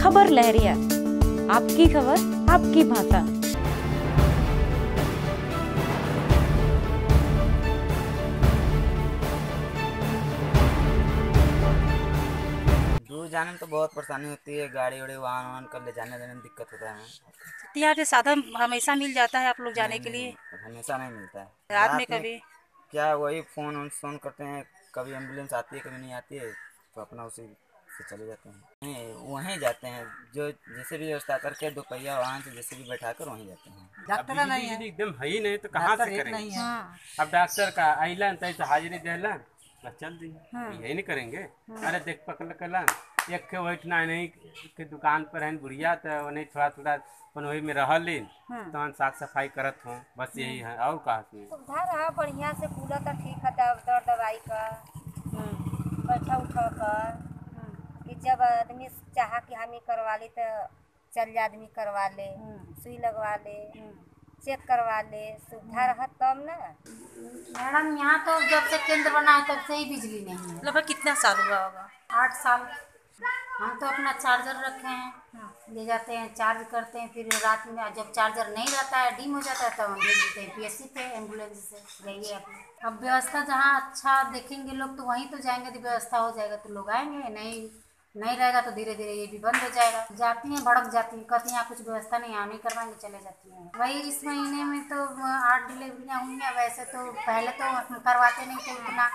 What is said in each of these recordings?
खबर लहरिया आपकी खबर आपकी भाषा। दूर जाने में तो बहुत परेशानी होती है गाड़ी वाड़ी वाहन वाहन कर ले जाने देने में दिक्कत होता है। हमें यहाँ पे साधन हमेशा मिल जाता है आप लोग जाने के लिए। हमेशा नहीं मिलता है। रात में कभी? क्या वही फ़ोन फ़ोन करते हैं कभी एंबुलेंस आती है कभी नहीं आती है तो अपना उसी से चले जाते हैं। नहीं वहीं जाते हैं जो जैसे भी व्यवस्था करके दोपहिया वाहन से जैसे भी बैठा कर वहीं जाते हैं। डॉक्टर नहीं है एकदम है ही नहीं तो कहाँ से करेंगे? नहीं है। हाँ। अब डॉक्टर का अलन तो हाजिरी देलन बस चल दी। यही नहीं करेंगे? अरे देख पकड़ कलन एक के बैठना नहीं के दुकान पर है बुढ़िया तो नहीं थोड़ा थोड़ा अपन वही में रहलिन तो हम साफ़ सफ़ाई करत हूँ। बस यही है। और कहा सुविधा रहा बढ़िया से कूदा तो ठीक है दर दवाई का। बैठा उठा कर कि जब आदमी चाह कि हम ही करवा ली तो चल जा आदमी करवा ले सुई लगवा ले चेक करवा ले सुविधा रहा तब ना। मैडम यहाँ तो जब से केंद्र बना है तब से ही बिजली नहीं है। लगभग कितना साल हुआ होगा? आठ साल। हम तो अपना चार्जर रखे हैं। ले जाते हैं चार्ज करते हैं फिर रात में जब चार्जर नहीं रहता है डिम हो जाता है तब हम भेज देते हैं पीएससी पे एंबुलेंस से जाइए अपने अब व्यवस्था जहाँ अच्छा देखेंगे लोग तो वहीं तो जाएँगे तो व्यवस्था हो जाएगा तो लोग आएँगे नहीं नहीं रहेगा तो धीरे धीरे ये भी बंद हो जाएगा। जाती हैं भड़क जाती हैं कहती हैं कुछ व्यवस्था नहीं हम नहीं करवाएँगे चले जाती हैं। वही इस महीने में तो आठ डिलीवरियाँ हुई हैं वैसे तो पहले तो करवाते नहीं थे उतना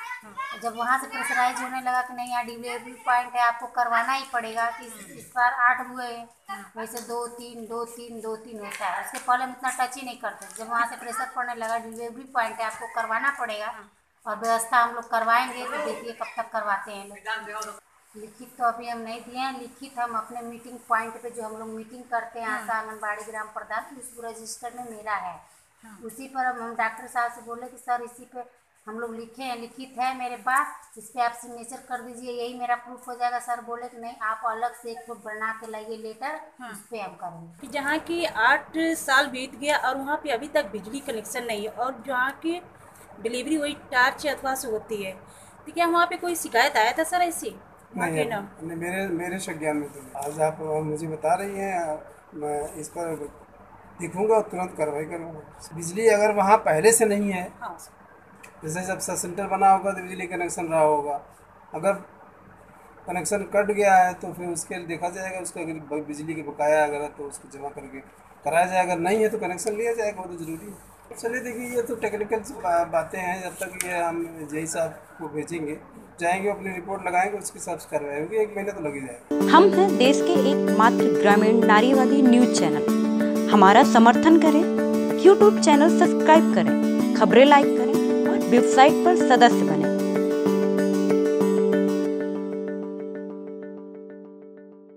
जब वहाँ से प्रेशराइज होने लगा कि नहीं यहाँ डिलीवरी पॉइंट है आपको करवाना ही पड़ेगा कि इस, बार आठ हुए हैं। वैसे दो तीन दो तीन दो तीन होता है। उसके पहले हम इतना टच ही नहीं करते। जब वहाँ से प्रेशर पड़ने लगा डिलीवरी पॉइंट है आपको करवाना पड़ेगा और व्यवस्था हम लोग करवाएँगे तो देखिए कब तक करवाते हैं लिखित तो अभी हम नहीं दिए हैं लिखित हम अपने मीटिंग पॉइंट पे जो हम लोग मीटिंग करते हैं आशा आंगनबाड़ी ग्राम प्रधान उस रजिस्टर में मेरा है। उसी पर हम हम डॉक्टर साहब से बोले कि सर इसी पे हम लोग लिखे हैं लिखित है मेरे पास इस पर आप सिग्नेचर कर दीजिए यही मेरा प्रूफ हो जाएगा। सर बोले कि नहीं आप अलग से एक फुट बना के लाइए लेटर उस पर हम करेंगे। कि जहाँ की आठ साल बीत गया और वहाँ पे अभी तक बिजली कनेक्शन नहीं है और जहाँ की डिलीवरी वही टार्च अथवा से होती है। तो क्या वहाँ पे कोई शिकायत आया था सर ऐसी? नहीं मेरे मेरे संज्ञान में तो आज आप मुझे बता रही हैं मैं इस पर देखूँगा और तुरंत कार्रवाई करूँगा। बिजली अगर वहाँ पहले से नहीं है हाँ। जैसे जब सब सेंटर बना होगा तो बिजली कनेक्शन रहा होगा। अगर कनेक्शन कट गया है तो फिर उसके लिए देखा जाएगा उसका अगर बिजली के बकाया अगर है तो उसको जमा करके कराया जाएगा अगर नहीं है तो कनेक्शन लिया जाएगा वो तो ज़रूरी है। चलिए देखिए, ये तो टेक्निकल बातें हैं, जब तक ये हम जय साहब को भेजेंगे, जाएँगे, अपनी रिपोर्ट लगाएँगे, उसके हिसाब से कार्रवाई होगी एक महीने तो लगी ही जाएगा। हम हैं देश के एकमात्र ग्रामीण नारीवादी न्यूज़ चैनल। हमारा समर्थन करें यूट्यूब चैनल सब्सक्राइब करें, खबरें लाइक करें और वेबसाइट पर सदस्य बने।